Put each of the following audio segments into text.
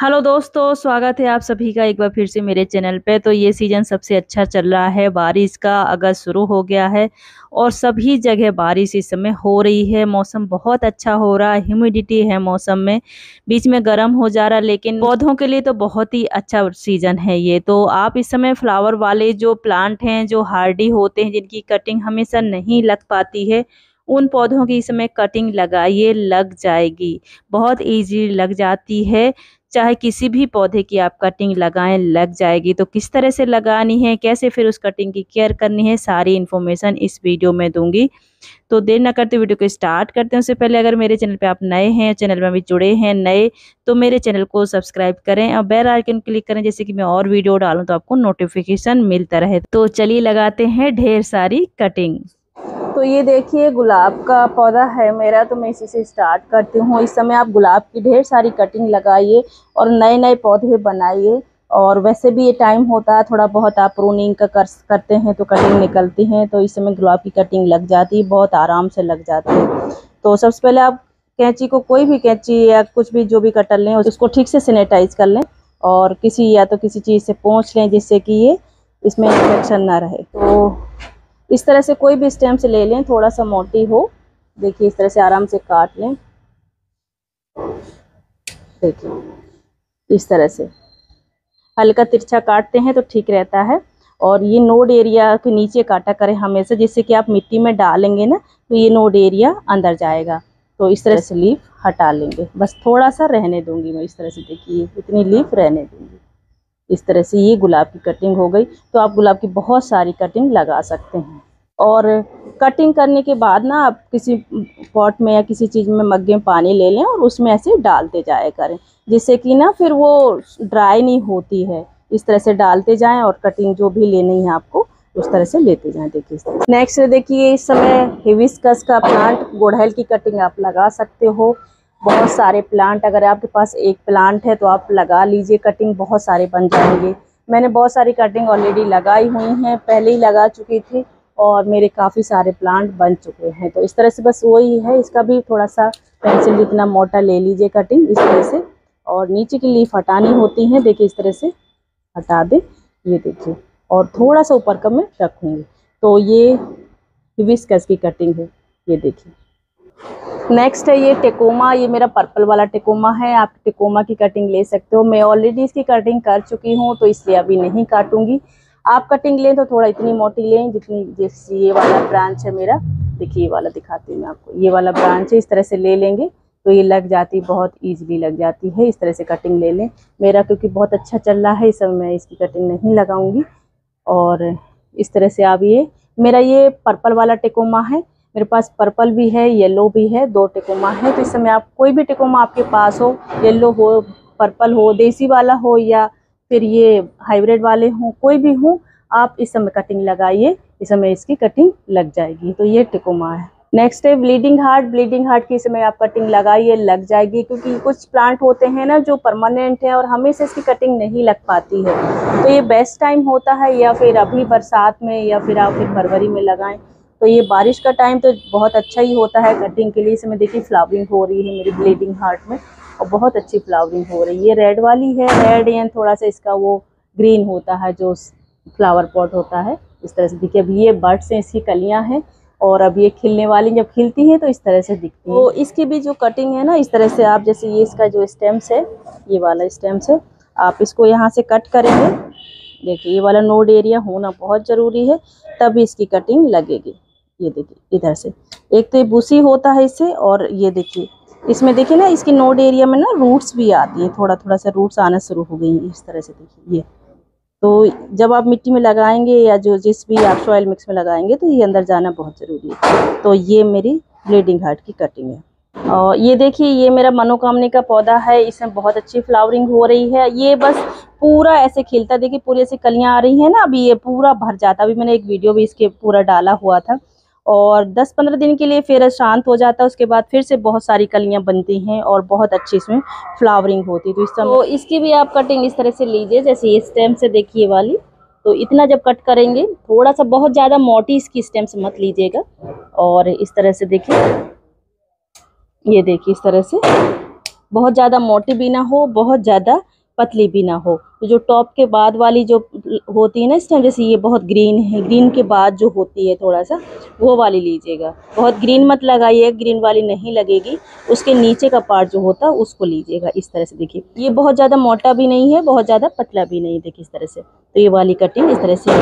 Hello दोस्तों, स्वागत है आप सभी का एक बार फिर से मेरे चैनल पे। तो ये सीज़न सबसे अच्छा चल रहा है, बारिश का अगस्त शुरू हो गया है और सभी जगह बारिश इस समय हो रही है। मौसम बहुत अच्छा हो रहा है ह्यूमिडिटी है मौसम में। बीच में गर्म हो जा रहा, लेकिन पौधों के लिए तो बहुत ही अच्छा सीज़न है ये। तो आप इस समय फ्लावर वाले जो प्लांट हैं, जो हार्डी होते हैं, जिनकी कटिंग हमेशा नहीं लग पाती है, उन पौधों की इस समय कटिंग लगाइए, लग जाएगी। बहुत ईजी लग जाती है। चाहे किसी भी पौधे की आप कटिंग लगाएँ, लग जाएगी। तो किस तरह से लगानी है, कैसे फिर उस कटिंग की केयर करनी है, सारी इन्फॉर्मेशन इस वीडियो में दूँगी। तो देर ना करते वीडियो को स्टार्ट करते हैं। उससे पहले अगर मेरे चैनल पे आप नए हैं चैनल में अभी जुड़े हैं, नए तो मेरे चैनल को सब्सक्राइब करें और बेल आइकन क्लिक करें, जैसे कि मैं और वीडियो डालूँ तो आपको नोटिफिकेशन मिलता रहे। तो चलिए लगाते हैं ढेर सारी कटिंग तो ये देखिए, गुलाब का पौधा है मेरा तो मैं इसी से स्टार्ट करती हूँ। इस समय आप गुलाब की ढेर सारी कटिंग लगाइए और नए नए पौधे बनाइए। और वैसे भी ये टाइम होता है, थोड़ा बहुत आप प्रूनिंग का कर, करते हैं तो कटिंग निकलती हैं तो इस समय गुलाब की कटिंग लग जाती है, बहुत आराम से लग जाती है। तो सबसे पहले आप कैंची को, कोई भी कैंची या कुछ भी जो भी कटर लें, उसको ठीक से सैनिटाइज कर लें और किसी या तो किसी चीज़ से पहुँच लें, जिससे कि ये इसमें इन्फेक्शन ना रहे। तो इस तरह से कोई भी स्टेम ले लें थोड़ा सा मोटी हो। देखिए, इस तरह से आराम से काट लें। देखिए, इस तरह से। हल्का तिरछा काटते हैं तो ठीक रहता है। और ये नोड एरिया के नीचे काटा करें हमेशा, जिससे कि आप मिट्टी में डालेंगे ना तो ये नोड एरिया अंदर जाएगा। तो इस तरह से लीफ हटा लेंगे। बस थोड़ा सा रहने दूँगी मैं इस तरह से, देखिए, इतनी लीफ रहने दूँगी। इस तरह से ये गुलाब की कटिंग हो गई तो आप गुलाब की बहुत सारी कटिंग लगा सकते हैं। और कटिंग करने के बाद ना आप किसी पॉट में या किसी चीज़ में मग्गे में पानी ले लें और उसमें ऐसे डालते जाए करें, जिससे कि ना फिर वो ड्राई नहीं होती है। इस तरह से डालते जाएँ और कटिंग जो भी लेनी है आपको, उस तरह से लेते जाएँ। देखिए नेक्स्ट देखिए, इस समय हिविस्कस का प्लांट गुड़हल की कटिंग आप लगा सकते हो। बहुत सारे प्लांट अगर आपके पास एक प्लांट है तो आप लगा लीजिए कटिंग बहुत सारे बन जाएँगे। मैंने बहुत सारी कटिंग ऑलरेडी लगाई हुई हैं, पहले ही लगा चुकी थी और मेरे काफ़ी सारे प्लांट बन चुके हैं। तो इस तरह से बस वही है, इसका भी थोड़ा सा पेंसिल जितना मोटा ले लीजिए कटिंग इस तरह से। और नीचे की लीफ हटानी होती हैं, देखिए इस तरह से हटा दें, ये देखिए। और थोड़ा सा ऊपर का मैं रखूँगी। तो ये हिबिस्कस की कटिंग है, ये देखिए। नेक्स्ट है ये टेकोमा ये मेरा पर्पल वाला टेकोमा है। आप टेकोमा की कटिंग ले सकते हो। मैं ऑलरेडी इसकी कटिंग कर चुकी हूँ तो इसलिए अभी नहीं काटूँगी। आप कटिंग लें तो थोड़ा इतनी मोटी लें, जितनी जैसे ये वाला ब्रांच है मेरा। देखिए, ये वाला दिखाती हूँ मैं आपको। ये वाला ब्रांच है, इस तरह से ले लेंगे तो ये लग जाती, बहुत ईजिली लग जाती है। इस तरह से कटिंग ले लें। मेरा क्योंकि बहुत अच्छा चल रहा है, इस समय मैं इसकी कटिंग नहीं लगाऊँगी। और इस तरह से आप ये, मेरा ये पर्पल वाला टेकोमा है। मेरे पास पर्पल भी है, येलो भी है, दो टिकोमा है। तो इस समय आप कोई भी टिकोमा आपके पास हो, येलो हो, पर्पल हो, देसी वाला हो या फिर ये हाइब्रिड वाले हों, कोई भी हो, आप इस समय कटिंग लगाइए, इस समय इसकी कटिंग लग जाएगी। तो ये टिकोमा है। नेक्स्ट है ब्लीडिंग हार्ट ब्लीडिंग हार्ट की समय आप कटिंग लगाइए, लग जाएगी, क्योंकि कुछ प्लांट होते हैं ना जो परमानेंट है और हमेशा इसकी कटिंग नहीं लग पाती है। तो ये बेस्ट टाइम होता है या फिर अभी बरसात में या फिर आप फिर फरवरी में लगाएँ तो ये बारिश का टाइम तो बहुत अच्छा ही होता है। कटिंग के लिए इसमें देखिए फ्लावरिंग हो रही है मेरी ब्लीडिंग हार्ट में और बहुत अच्छी फ्लावरिंग हो रही है। ये रेड वाली है रेड या थोड़ा सा इसका वो ग्रीन होता है, जो फ्लावर पॉट होता है, इस तरह से देखिए। अभी ये बर्ड्स हैं, इसकी कलियाँ हैं और अब ये खिलने वाली जब खिलती हैं तो इस तरह से दिखती है। तो इसकी भी जो कटिंग है ना, इस तरह से आप जैसे ये इसका जो स्टेम्स है, ये वाला स्टेम्स है, आप इसको यहाँ से कट करेंगे। देखिए, ये वाला नोड एरिया होना बहुत ज़रूरी है, तभी इसकी कटिंग लगेगी। ये देखिए, इधर से। एक तो ये भूसी होता है इससे और ये देखिए, इसमें देखिए ना, इसके नोड एरिया में ना रूट्स भी आती है थोड़ा थोड़ा सा रूट्स आना शुरू हो गई इस तरह से देखिए, ये। तो जब आप मिट्टी में लगाएँगे या जो जिस भी आप सॉइल मिक्स में लगाएँगे तो ये अंदर जाना बहुत ज़रूरी है। तो ये मेरी ब्लीडिंग हार्ट की कटिंग है। और ये देखिए, ये मेरा मनोकामनी का पौधा है, इसमें बहुत अच्छी फ्लावरिंग हो रही है। ये बस पूरा ऐसे खिलता, देखिए पूरी ऐसी कलियाँ आ रही हैं ना, अभी ये पूरा भर जाता। अभी मैंने एक वीडियो भी इसके पूरा डाला हुआ था। और 10-15 दिन के लिए फिर शांत हो जाता है, उसके बाद फिर से बहुत सारी कलियाँ बनती हैं और बहुत अच्छी इसमें फ्लावरिंग होती है। तो इस समय तो इसकी भी आप कटिंग इस तरह से लीजिए, जैसे ये स्टेम से देखिए वाली। तो इतना जब कट करेंगे थोड़ा सा बहुत ज़्यादा मोटी इसकी स्टेम से मत लीजिएगा। और इस तरह से देखिए, ये देखिए इस तरह से। बहुत ज़्यादा मोटी भी ना हो, बहुत ज़्यादा पतली भी ना हो। तो जो टॉप के बाद वाली जो होती है ना इस टाइम जैसे ये बहुत ग्रीन है ग्रीन के बाद जो होती है थोड़ा सा वो वाली लीजिएगा। बहुत ग्रीन मत लगाइए ग्रीन वाली नहीं लगेगी। उसके नीचे का पार्ट जो होता है, उसको लीजिएगा इस तरह से। देखिए, ये बहुत ज़्यादा मोटा भी नहीं है, बहुत ज़्यादा पतला भी नहीं, देखिए इस तरह से। तो ये वाली कटिंग इस तरह से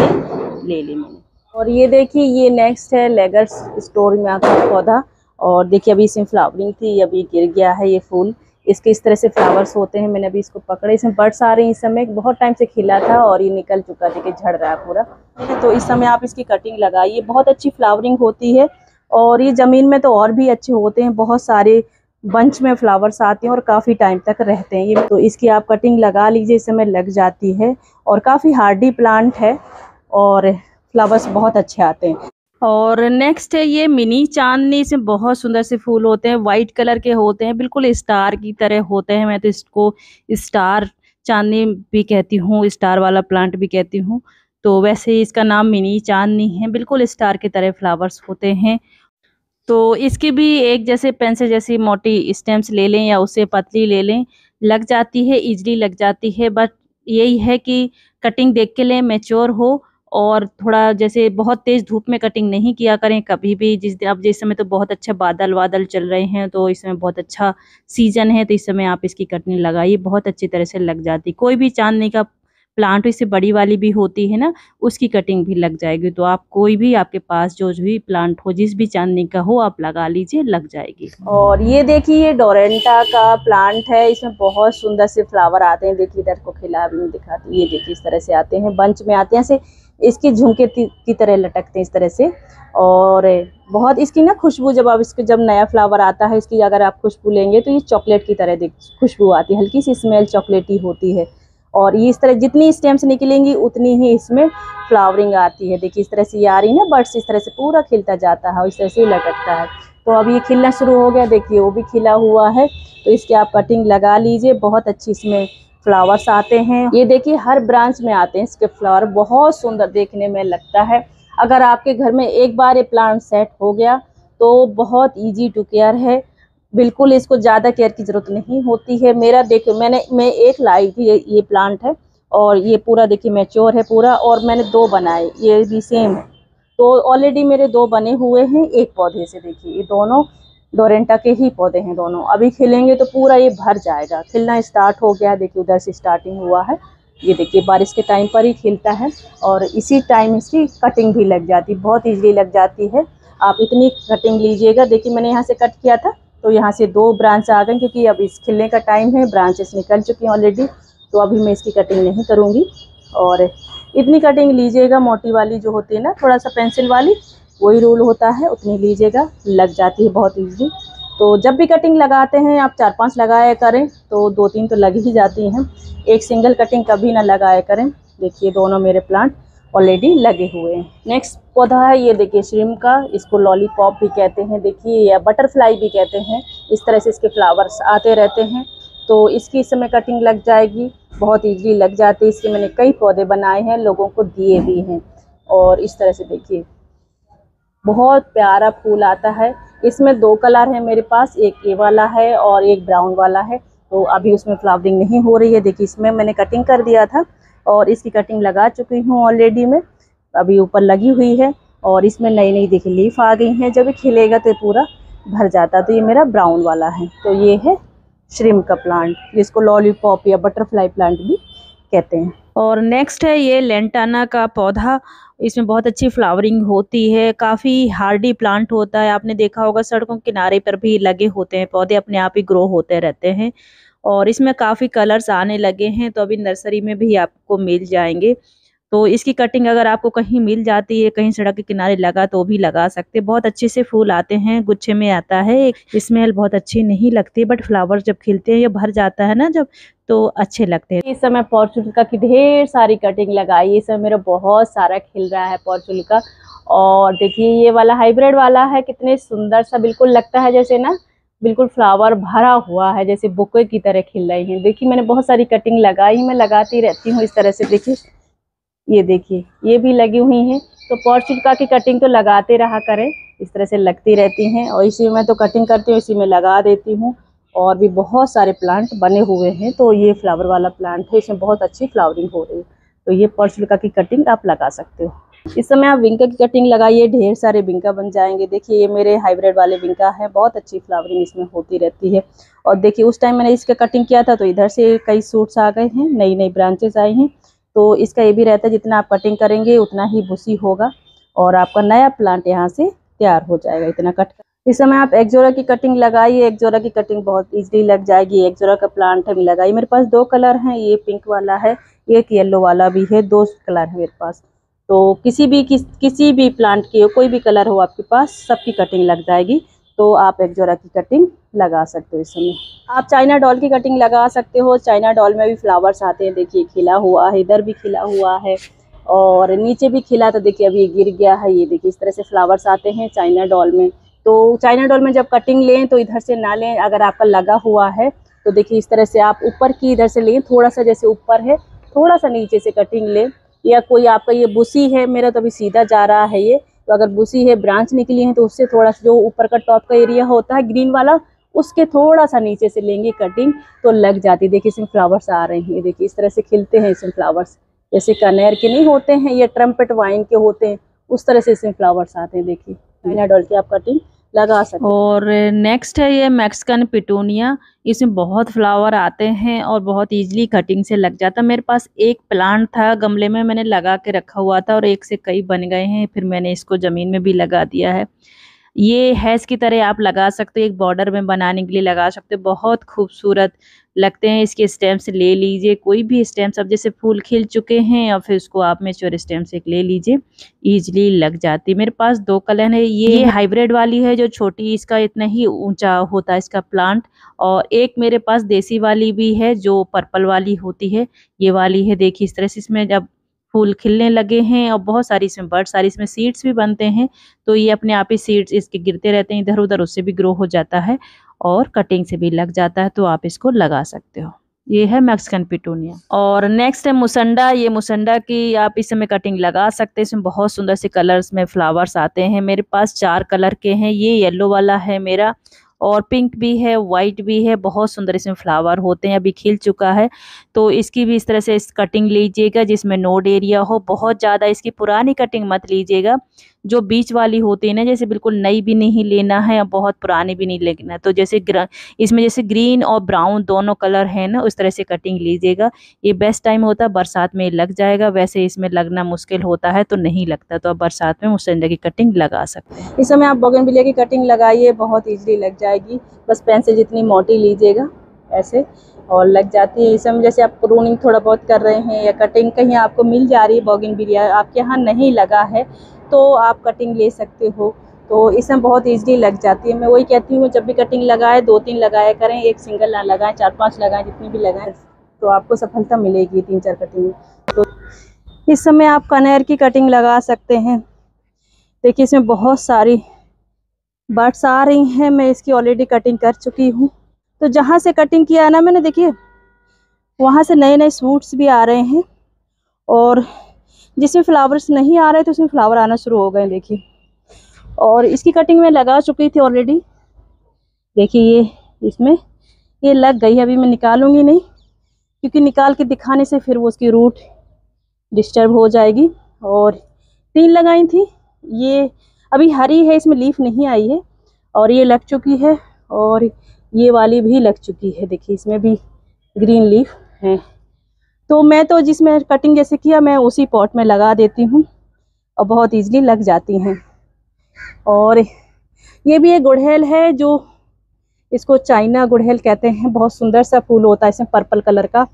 ले ली मैंने। और ये देखिए, ये नेक्स्ट है लेगर्स स्टोर में आता पौधा। और देखिए, अभी इसमें फ्लावरिंग थी, अभी गिर गया है ये फूल। इसके इस तरह से फ्लावर्स होते हैं, मैंने अभी इसको पकड़े, इसमें बर्ड्स आ रहे हैं, इस समय बहुत टाइम से खिला था और ये निकल चुका देखिए झड़ रहा है पूरा। तो इस समय आप इसकी कटिंग लगाइए, बहुत अच्छी फ्लावरिंग होती है और ये ज़मीन में तो और भी अच्छे होते हैं, बहुत सारे बंच में फ्लावर्स आते हैं और काफ़ी टाइम तक रहते हैं ये। तो इसकी आप कटिंग लगा लीजिए, इस समय लग जाती है और काफ़ी हार्डी प्लांट है और फ्लावर्स बहुत अच्छे आते हैं। और नेक्स्ट है ये मिनी चांदनी, इसमें बहुत सुंदर से फूल होते हैं वाइट कलर के होते हैं, बिल्कुल स्टार की तरह होते हैं, मैं तो इसको स्टार चांदनी भी कहती हूँ स्टार वाला प्लांट भी कहती हूँ तो वैसे ही इसका नाम मिनी चांदनी है, बिल्कुल स्टार की तरह फ्लावर्स होते हैं तो इसकी भी एक जैसे पेन से जैसी मोटी स्टेम्स ले लें या उससे पतली ले लें, लग जाती है इजली लग जाती है बट यही है कि कटिंग देख के लें मेच्योर हो और थोड़ा जैसे बहुत तेज़ धूप में कटिंग नहीं किया करें, कभी भी जिस अब जिस समय तो बहुत अच्छा बादल वादल चल रहे हैं तो इस समय बहुत अच्छा सीज़न है तो इस समय आप इसकी कटिंग लगाइए, बहुत अच्छी तरह से लग जाती कोई भी चांदनी का प्लांट इससे बड़ी वाली भी होती है ना, उसकी कटिंग भी लग जाएगी। तो आप कोई भी आपके पास जो भी प्लांट हो, जिस भी चांदनी का हो, आप लगा लीजिए, लग जाएगी। और ये देखिए ये डोरेंटा का प्लांट है, इसमें बहुत सुंदर से फ्लावर आते हैं। देखिए, इधर को खिला भी दिखाती ये देखिए, इस तरह से आते हैं बंच में आते हैं। ऐसे इसकी झुमके की तरह लटकते हैं इस तरह से। और बहुत इसकी ना खुशबू, जब आप इसके, जब नया फ्लावर आता है, इसकी अगर आप खुशबू लेंगे तो ये चॉकलेट की तरह खुशबू आती है। हल्की सी स्मेल चॉकलेटी होती है। और ये इस तरह जितनी स्टेम्स निकलेंगी, उतनी ही इसमें फ्लावरिंग आती है। देखिए, इस तरह से ये आ रही है ना बर्ड्स, इस तरह से पूरा खिलता जाता है और इस तरह से लटकता है। तो अब ये खिलना शुरू हो गया। देखिए, वो भी खिला हुआ है। तो इसकी आप कटिंग लगा लीजिए। बहुत अच्छी इसमें फ्लावर्स आते हैं। ये देखिए, हर ब्रांच में आते हैं इसके फ्लावर। बहुत सुंदर देखने में लगता है। अगर आपके घर में एक बार ये प्लांट सेट हो गया तो बहुत इजी टू केयर है। बिल्कुल इसको ज़्यादा केयर की ज़रूरत नहीं होती है। मेरा देखिए मैंने मैं एक लाई थी ये, ये प्लांट है और ये पूरा देखिए मैच्योर है पूरा और मैंने दो बनाए ये भी सेम तो ऑलरेडी मेरे दो बने हुए हैं एक पौधे से देखिए ये दोनों डोरेंटा के ही पौधे हैं दोनों। अभी खिलेंगे तो पूरा ये भर जाएगा खिलना स्टार्ट हो गया देखिए उधर से स्टार्टिंग हुआ है। ये देखिए बारिश के टाइम पर ही खिलता है और इसी टाइम इसकी कटिंग भी लग जाती बहुत ईजिली लग जाती है। आप इतनी कटिंग लीजिएगा देखिए मैंने यहाँ से कट किया था तो यहाँ से दो ब्रांच आ गए क्योंकि अब इस खिलने का टाइम है ब्रांचेस निकल चुकी हैं ऑलरेडी तो अभी मैं इसकी कटिंग नहीं करूँगी। और इतनी कटिंग लीजिएगा, मोटी वाली जो होती है ना थोड़ा सा पेंसिल वाली, वही रूल होता है, उतनी लीजिएगा, लग जाती है बहुत ईजी तो जब भी कटिंग लगाते हैं, आप चार पाँच लगाया करें तो दो तीन तो लग ही जाती हैं। एक सिंगल कटिंग कभी ना लगाया करें। देखिए, दोनों मेरे प्लांट ऑलरेडी लगे हुए हैं। नेक्स्ट पौधा है, ये देखिए श्रिम का, इसको लॉलीपॉप भी कहते हैं, देखिए, या बटरफ्लाई भी कहते हैं। इस तरह से इसके फ्लावर्स आते रहते हैं। तो इसकी इस समय कटिंग लग जाएगी, बहुत ईजी लग जाती है। इसके मैंने कई पौधे बनाए हैं, लोगों को दिए भी हैं। और इस तरह से देखिए, बहुत प्यारा फूल आता है। इसमें दो कलर है मेरे पास, एक ए वाला है और एक ब्राउन वाला है। तो अभी उसमें फ्लावरिंग नहीं हो रही है। देखिए, इसमें मैंने कटिंग कर दिया था। और इसकी कटिंग लगा चुकी हूँ ऑलरेडी में। अभी ऊपर लगी हुई है और इसमें नई नई देखिए लीफ आ गई हैं। जब ये खिलेगा तो पूरा भर जाता तो ये मेरा ब्राउन वाला है। तो ये है श्रिम का प्लांट जिसको लॉलीपॉप या बटरफ्लाई प्लांट भी कहते हैं। और नेक्स्ट है ये लेंटाना का पौधा। इसमें बहुत अच्छी फ्लावरिंग होती है। काफ़ी हार्डी प्लांट होता है। आपने देखा होगा, सड़कों किनारे पर भी लगे होते हैं। पौधे अपने आप ही ग्रो होते रहते हैं। और इसमें काफ़ी कलर्स आने लगे हैं तो अभी नर्सरी में भी आपको मिल जाएँगे। तो इसकी कटिंग अगर आपको कहीं मिल जाती है, कहीं सड़क के किनारे लगा तो भी लगा सकते। बहुत अच्छे से फूल आते हैं, गुच्छे में आता है स्मेल बहुत अच्छी नहीं लगती बट फ्लावर जब खिलते हैं ये भर जाता है ना जब तो अच्छे लगते हैं। इस समय पॉर्चुल की ढेर सारी कटिंग लगाई, इस समय मेरा बहुत सारा खिल रहा है पॉर्चुल का। और देखिए, ये वाला हाइब्रिड वाला है, कितने सुंदर सा, बिल्कुल लगता है जैसे ना बिल्कुल फ्लावर भरा हुआ है, जैसे बुके की तरह खिल रही हैं। देखिए, मैंने बहुत सारी कटिंग लगाई, मैं लगाती रहती हूँ इस तरह से, देखिए। ये देखिए, ये भी लगी हुई हैं। तो पॉर्चुका की कटिंग तो लगाते रहा करें, इस तरह से लगती रहती हैं। और इसी में तो कटिंग करती हूँ, इसी में लगा देती हूँ। और भी बहुत सारे प्लांट बने हुए हैं तो ये फ्लावर वाला प्लांट है, इसमें बहुत अच्छी फ्लावरिंग हो रही है। तो ये पर्सलिका की कटिंग आप लगा सकते हो। इस समय आप विंका की कटिंग लगाइए, ढेर सारे विंका बन जाएँगे। देखिए, ये मेरे हाइब्रिड वाले विंका है, बहुत अच्छी फ्लावरिंग इसमें होती रहती है। और देखिए, उस टाइम मैंने इसका कटिंग किया था तो इधर से कई सूट्स आ गए हैं नई नई ब्रांचेस आई हैं। तो इसका ये भी रहता है, जितना आप कटिंग करेंगे, उतना ही बुसी होगा और आपका नया प्लांट यहाँ से तैयार हो जाएगा इतना कट इस समय आप एक जोड़ा की कटिंग लगाइए एक जोड़ा की कटिंग बहुत इजीली लग जाएगी। एक जोड़ा का प्लांट है लगाइए मेरे पास दो कलर हैं, ये पिंक वाला है, एक येलो वाला भी है, दो कलर है मेरे पास। तो किसी भी किस, किसी भी प्लांट की हो कोई भी कलर हो आपके पास, सबकी कटिंग लग जाएगी। तो आप एक जोड़ा की कटिंग लगा सकते हो इस समय। आप चाइना डॉल की कटिंग लगा सकते हो। चाइना डॉल में भी फ्लावर्स आते हैं। देखिए, खिला हुआ है, इधर भी खिला हुआ है और नीचे भी खिला तो देखिए, अभी गिर गया है। ये देखिए, इस तरह से फ्लावर्स आते हैं चाइना डॉल में। तो चाइना डॉल में जब कटिंग लें तो इधर से ना लें। अगर आपका लगा हुआ है तो देखिए, इस तरह से आप ऊपर की इधर से लें। थोड़ा सा जैसे ऊपर है, थोड़ा सा नीचे से कटिंग लें। या कोई आपका ये बुसी है मेरा तो अभी सीधा जा रहा है ये। तो अगर बुसी है ब्रांच निकली है तो उससे थोड़ा सा जो ऊपर का टॉप का एरिया होता है ग्रीन वाला उसके थोड़ा सा नीचे से लेंगे कटिंग तो लग जाती है। देखिए इसमें फ्लावर्स आ रहे हैं। देखिए इस तरह से खिलते हैं इसमें फ्लावर्स। जैसे कनेर के नहीं होते हैं या ट्रम्पेट वाइन के होते हैं उस तरह से इसमें फ्लावर्स आते हैं। देखिए चाइना डॉल की आप कटिंग लगा सकते और नेक्स्ट है ये मैक्सिकन पिटूनिया इसमें बहुत फ्लावर आते हैं और बहुत इजीली कटिंग से लग जाता। मेरे पास एक प्लांट था, गमले में मैंने लगा के रखा हुआ था और एक से कई बन गए हैं, फिर मैंने इसको ज़मीन में भी लगा दिया है। ये हैज़ की तरह आप लगा सकते हो, एक बॉर्डर में बनाने के लिए लगा सकते हो। बहुत खूबसूरत लगते हैं इसके स्टेम्स ले लीजिए कोई भी स्टेम्स अब जैसे फूल खिल चुके हैं और फिर उसको आप मेच्योर स्टेम्स एक ले लीजिए ईजिली लग जाती है। मेरे पास दो कलर है ये हाइब्रिड वाली है जो छोटी इसका इतना ही ऊँचा होता है इसका प्लांट और एक मेरे पास देसी वाली भी है जो पर्पल वाली होती है ये वाली है देखिए इस तरह से इसमें जब फूल खिलने लगे हैं और बहुत सारी इसमें बर्ड सारी इसमें सीड्स भी बनते हैं। तो ये अपने आप ही सीड्स इसके गिरते रहते हैं, इधर उधर उससे भी ग्रो हो जाता है और कटिंग से भी लग जाता है तो आप इसको लगा सकते हो। ये है मैक्सिकन पिटूनिया। और नेक्स्ट है मुसंडा। ये मुसंडा की आप इस समय कटिंग लगा सकते हैं। इसमें बहुत सुंदर से कलर्स में फ्लावर्स आते हैं। मेरे पास चार कलर के हैं। ये येलो वाला है मेरा और पिंक भी है वाइट भी है, बहुत सुंदर इसमें फ्लावर होते हैं, अभी खिल चुका है। तो इसकी भी इस तरह से इस कटिंग लीजिएगा, जिसमें नोड एरिया हो, बहुत ज़्यादा इसकी पुरानी कटिंग मत लीजिएगा। जो बीच वाली होती है ना, जैसे बिल्कुल नई भी नहीं लेना है और बहुत पुरानी भी नहीं लेना है तो जैसे इसमें जैसे ग्रीन और ब्राउन दोनों कलर है ना, उस तरह से कटिंग लीजिएगा। ये बेस्ट टाइम होता है, बरसात में लग जाएगा, वैसे इसमें लगना मुश्किल होता है तो नहीं लगता तो आप बरसात में मुसंडा की कटिंग लगा सकते हैं। इस समय आप बिलिया की कटिंग लगाइए, बहुत ईजिली लग जाएगी। बस पेंसिल जितनी मोटी लीजिएगा, ऐसे। और लग जाती है इस समय जैसे आप प्रूनिंग थोड़ा बहुत कर रहे हैं या कटिंग कहीं आपको मिल जा रही है बॉगिन बिरिया, आपके यहाँ नहीं लगा है तो आप कटिंग ले सकते हो। तो इसमें बहुत ईजिली लग जाती है। मैं वही कहती हूँ, जब भी कटिंग लगाए दो तीन लगाया करें, एक सिंगल ना लगाएँ चार पाँच लगाएँ, जितनी भी लगाएँ तो आपको सफलता मिलेगी तीन चार कटिंग तो इस समय आप कनेर की कटिंग लगा सकते हैं। देखिए इसमें बहुत सारी बर्ड्स आ रही हैं, मैं इसकी ऑलरेडी कटिंग कर चुकी हूँ। तो जहाँ से कटिंग किया है ना मैंने, देखिए, वहाँ से नए नए सूट्स भी आ रहे हैं और जिसमें फ्लावर्स नहीं आ रहे थे उसमें फ्लावर आना शुरू हो गए, देखिए। और इसकी कटिंग मैं लगा चुकी थी ऑलरेडी देखिए, ये इसमें, ये लग गई अभी मैं निकालूँगी नहीं, क्योंकि निकाल के दिखाने से फिर वो उसकी रूट डिस्टर्ब हो जाएगी। और तीन लगाई थी, ये अभी हरी है, इसमें लीफ नहीं आई है और ये लग चुकी है और ये वाली भी लग चुकी है। देखिए, इसमें भी ग्रीन लीफ है। तो मैं तो जिसमें कटिंग जैसे किया, मैं उसी पॉट में लगा देती हूँ और बहुत ईजिली लग जाती हैं। और ये भी एक गुड़हेल है जो इसको चाइना गुड़हेल कहते हैं। बहुत सुंदर सा फूल होता है इसमें पर्पल कलर का।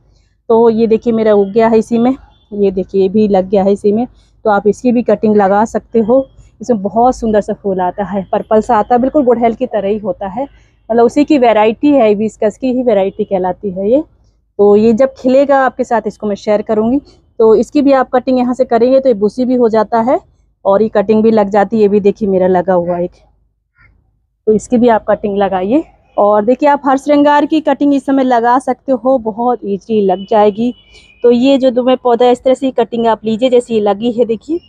तो ये देखिए, मेरा उग गया है इसी में। ये देखिए, ये भी लग गया है इसी में। तो आप इसकी भी कटिंग लगा सकते हो। इसमें बहुत सुंदर सा फूल आता है, पर्पल सा आता है, बिल्कुल गुड़हेल की तरह ही होता है। मतलब उसी की वेराइटी है विस्कस की ही वेराइटी कहलाती है ये। तो ये जब खिलेगा आपके साथ, इसको मैं शेयर करूँगी। तो इसकी भी आप कटिंग यहाँ से करेंगे तो ये बुसी भी हो जाता है और ये कटिंग भी लग जाती है। ये भी देखिए, मेरा लगा हुआ एक। तो इसकी भी आप कटिंग लगाइए। और देखिए, आप हर श्रृंगार की कटिंग इस समय लगा सकते हो, बहुत ईजली लग जाएगी। तो ये जो तुम्हें पौधा इस तरह से कटिंग आप लीजिए, जैसे ये लगी है, देखिए,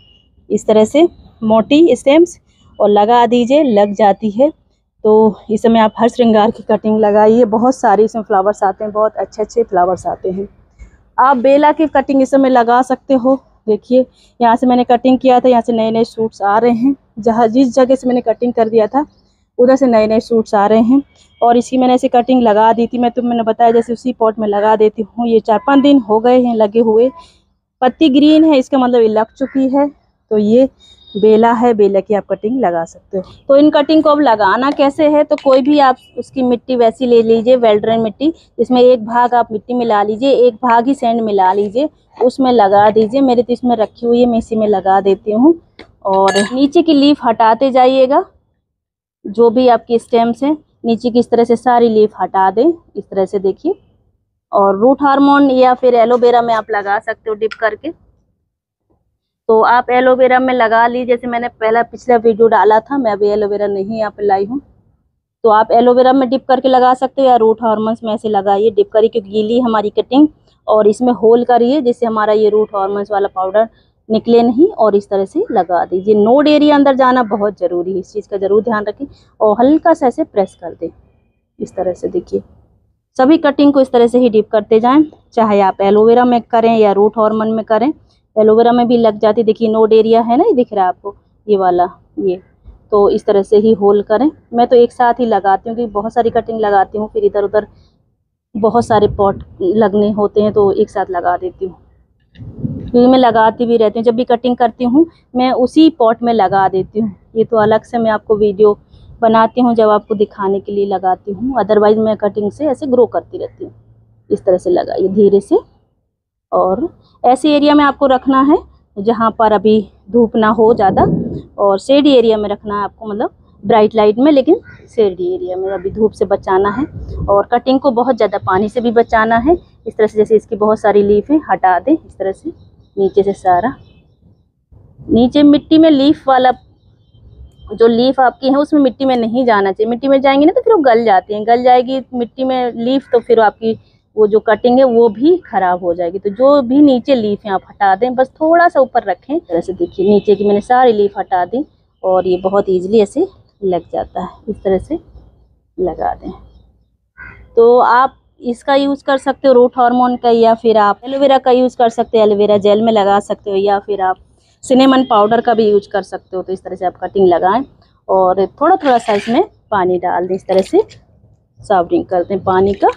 इस तरह से। मोटी स्टेम्स और लगा दीजिए, लग जाती है। तो इस समय आप हर श्रृंगार की कटिंग लगाइए। बहुत सारे इसमें फ्लावर्स आते हैं, बहुत अच्छे अच्छे फ्लावर्स आते हैं। आप बेला की कटिंग इस समय लगा सकते हो। देखिए, यहाँ से मैंने कटिंग किया था, यहाँ से नए नए सूट्स आ रहे हैं। जहाँ जिस जगह से मैंने कटिंग कर दिया था, उधर से नए नए सूट्स आ रहे हैं। और इसकी मैंने ऐसे कटिंग लगा दी थी, मैं तो मैंने बताया जैसे उसी पॉट में लगा देती हूँ। ये चार पाँच दिन हो गए हैं लगे हुए। पत्ती ग्रीन है, इसका मतलब ये लग चुकी है। तो ये बेला है, बेला की आप कटिंग लगा सकते हो। तो इन कटिंग को अब लगाना कैसे है? तो कोई भी आप उसकी मिट्टी वैसी ले लीजिए वेल्ड्रेन मिट्टी इसमें एक भाग आप मिट्टी मिला लीजिए, एक भाग ही सेंड मिला लीजिए, उसमें लगा दीजिए। मेरे तो इसमें रखी हुई है, मैं इसी में लगा देती हूँ। और नीचे की लीफ हटाते जाइएगा, जो भी आपकी स्टेम्स हैं, नीचे की इस तरह से सारी लीफ हटा दें, इस तरह से देखिए। और रूट हार्मोन या फिर एलोवेरा में आप लगा सकते हो डिप करके। तो आप एलोवेरा में लगा ली जैसे मैंने पहला पिछला वीडियो डाला था, मैं अभी एलोवेरा नहीं यहाँ पे लाई हूँ। तो आप एलोवेरा में डिप करके लगा सकते हो या रूट हार्मोन्स में ऐसे लगाइए डिप करिए, क्योंकि गीली हमारी कटिंग और इसमें होल करिए, जिससे हमारा ये रूट हार्मोन्स वाला पाउडर निकले नहीं, और इस तरह से लगा दीजिए। नोड एरिया अंदर जाना बहुत ज़रूरी है, इस चीज़ का ज़रूर ध्यान रखें और हल्का सा ऐसे प्रेस कर दें। इस तरह से देखिए। सभी कटिंग को इस तरह से ही डिप करते जाएँ, चाहे आप एलोवेरा में करें या रूट हार्मोन में करें। एलोवेरा में भी लग जाती देखिए नोड एरिया है ना, ये दिख रहा है आपको, ये वाला, ये। तो इस तरह से ही होल करें। मैं तो एक साथ ही लगाती हूँ क्योंकि बहुत सारी कटिंग लगाती हूँ, फिर इधर उधर बहुत सारे पॉट लगने होते हैं तो एक साथ लगा देती हूँ। क्योंकि मैं लगाती भी रहती हूँ। जब भी कटिंग करती हूँ, मैं उसी पॉट में लगा देती हूँ। ये तो अलग से मैं आपको वीडियो बनाती हूँ, जब आपको दिखाने के लिए लगाती हूँ। अदरवाइज़ मैं कटिंग से ऐसे ग्रो करती रहती हूँ। इस तरह से लगाइए, धीरे से। और ऐसे एरिया में आपको रखना है जहाँ पर अभी धूप ना हो ज़्यादा और शेडी एरिया में रखना है आपको मतलब ब्राइट लाइट में, लेकिन शेडी एरिया में अभी धूप से बचाना है और कटिंग को बहुत ज़्यादा पानी से भी बचाना है। इस तरह से जैसे इसकी बहुत सारी लीफ है, हटा दें इस तरह से नीचे से सारा। नीचे मिट्टी में लीफ वाला, जो लीफ आपकी है, उसमें मिट्टी में नहीं जाना चाहिए। मिट्टी में जाएँगे ना तो फिर वो गल जाती हैं। गल जाएगी मिट्टी में लीफ तो फिर आपकी वो जो कटिंग है वो भी खराब हो जाएगी। तो जो भी नीचे लीफ है आप हटा दें, बस थोड़ा सा ऊपर रखें। तरह देखिए, नीचे की मैंने सारी लीफ हटा दी और ये बहुत ईजिली ऐसे लग जाता है। इस तरह से लगा दें। तो आप इसका यूज़ कर सकते हो रूट हार्मोन का या फिर आप एलोवेरा का यूज़ कर सकते हो, एलोवेरा जेल में लगा सकते हो या फिर आप सिनेमन पाउडर का भी यूज़ कर सकते हो। तो इस तरह से आप कटिंग लगाएँ और थोड़ा थोड़ा सा इसमें पानी डाल दें। इस तरह से सावरिंग कर दें। पानी का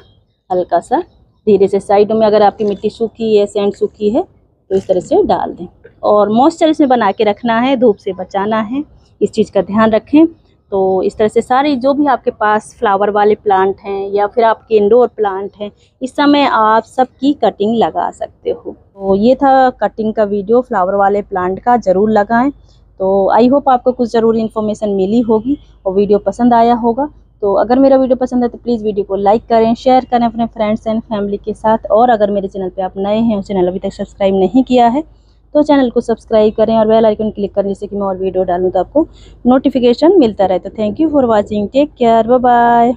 हल्का सा धीरे से साइडों में अगर आपकी मिट्टी सूखी है सेंड सूखी है तो इस तरह से डाल दें। और मॉइस्चर इसमें बना के रखना है, धूप से बचाना है। इस चीज़ का ध्यान रखें। तो इस तरह से सारे जो भी आपके पास फ्लावर वाले प्लांट हैं या फिर आपके इंडोर प्लांट हैं, इस समय आप सबकी कटिंग लगा सकते हो। तो ये था कटिंग का वीडियो फ्लावर वाले प्लांट का ज़रूर लगाएँ। तो आई होप आपको कुछ ज़रूरी इन्फॉर्मेशन मिली होगी और वीडियो पसंद आया होगा। तो अगर मेरा वीडियो पसंद है तो प्लीज़ वीडियो को लाइक करें, शेयर करें अपने फ्रेंड्स एंड फैमिली के साथ। और अगर मेरे चैनल पे आप नए हैं और चैनल अभी तक सब्सक्राइब नहीं किया है तो चैनल को सब्सक्राइब करें और बेल आइकन क्लिक करें जिससे कि मैं और वीडियो डालूँ तो आपको नोटिफिकेशन मिलता रहे। तो thank you for watching take care bye